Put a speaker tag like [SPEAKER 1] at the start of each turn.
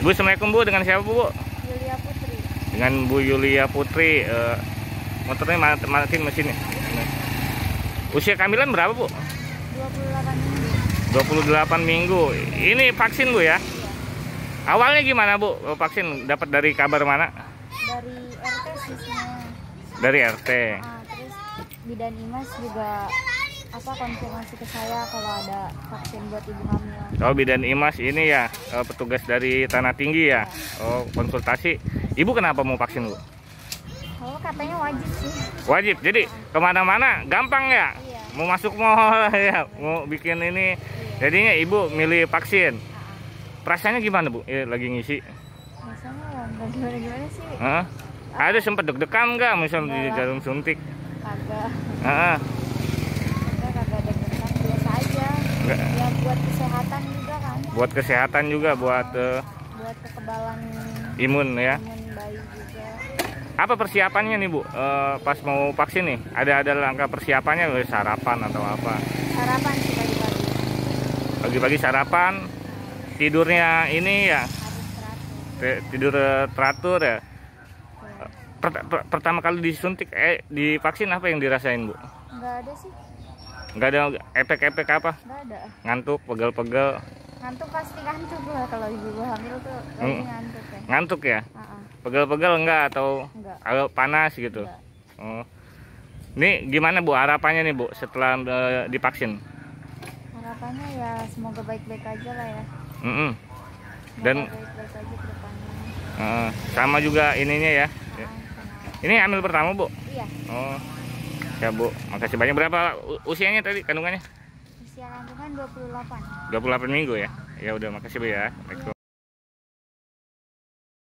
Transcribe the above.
[SPEAKER 1] Bu, Assalamualaikum Bu, dengan siapa Bu?
[SPEAKER 2] Yulia Putri.
[SPEAKER 1] Dengan Bu Yulia Putri. eh, motornya mat- matiin mesinnya. Usia kehamilan berapa Bu?
[SPEAKER 2] 28 minggu.
[SPEAKER 1] 28 minggu. Ini vaksin Bu ya?
[SPEAKER 2] Iya.
[SPEAKER 1] Awalnya gimana Bu? eh, Vaksin dapat dari kabar mana?
[SPEAKER 2] Dari RT sih.
[SPEAKER 1] Dari RT.
[SPEAKER 2] Ah, terus bidan Imas juga apa konfirmasi ke saya kalau ada vaksin buat ibu hamil.
[SPEAKER 1] Oh, Bidan Imas ini ya eh, petugas dari Tanah Tinggi ya. Oh, konsultasi. Ibu kenapa mau vaksin Bu?
[SPEAKER 2] Oh katanya wajib sih.
[SPEAKER 1] Wajib. Jadi ke mana-mana gampang ya.
[SPEAKER 2] Iya.
[SPEAKER 1] Mau masuk mall ya, mau bikin ini. Jadinya ibu milih vaksin. Perasaannya gimana bu? Eh, lagi ngisi.
[SPEAKER 2] Biasanya ya nggak gimana gimana sih.
[SPEAKER 1] Hah? Ada sempet deg-degan nggak misal di jarum suntik?
[SPEAKER 2] Kagak.
[SPEAKER 1] Heeh.
[SPEAKER 2] Kagak kagak deg-degan biasa aja.
[SPEAKER 1] Enggak.
[SPEAKER 2] Ya buat kesehatan juga kan.
[SPEAKER 1] Buat kesehatan juga, buat eh,
[SPEAKER 2] Buat kekebalan
[SPEAKER 1] imun ya.
[SPEAKER 2] imun bayi juga.
[SPEAKER 1] Apa persiapannya nih bu? Eh, pas mau vaksin nih, ada ada langkah persiapannya, eh, sarapan atau apa?
[SPEAKER 2] Sarapan sih pagi-pagi.
[SPEAKER 1] Pagi-pagi sarapan, tidurnya ini ya tidur teratur ya.
[SPEAKER 2] Ya.
[SPEAKER 1] Per- per- pertama kali disuntik, eh divaksin apa yang dirasain bu?
[SPEAKER 2] Nggak ada sih.
[SPEAKER 1] Nggak ada efek-efek apa?
[SPEAKER 2] Nggak ada.
[SPEAKER 1] Ngantuk, pegel-pegel,
[SPEAKER 2] Ngantuk pasti ngantuk lah kalau ibu hamil tuh lagi
[SPEAKER 1] Hmm.
[SPEAKER 2] ngantuk ya.
[SPEAKER 1] ngantuk ya?
[SPEAKER 2] Ah,
[SPEAKER 1] Pegel-pegel enggak atau
[SPEAKER 2] Enggak.
[SPEAKER 1] agak panas gitu?
[SPEAKER 2] Enggak.
[SPEAKER 1] Oh. Ini gimana bu harapannya nih bu setelah eh, divaksin?
[SPEAKER 2] Harapannya ya semoga baik-baik aja lah ya.
[SPEAKER 1] Mm-mm.
[SPEAKER 2] Semoga
[SPEAKER 1] Dan-
[SPEAKER 2] baik-baik aja ke depannya.
[SPEAKER 1] Eh, sama juga ininya ya.
[SPEAKER 2] Ah, sama-
[SPEAKER 1] Ini hamil pertama bu?
[SPEAKER 2] Iya,
[SPEAKER 1] Oh. Ya bu, makasih banyak. Berapa usianya tadi kandungannya?
[SPEAKER 2] usia kandungan 28.
[SPEAKER 1] 28 minggu ya? Ya udah makasih bu ya. Assalamualaikum.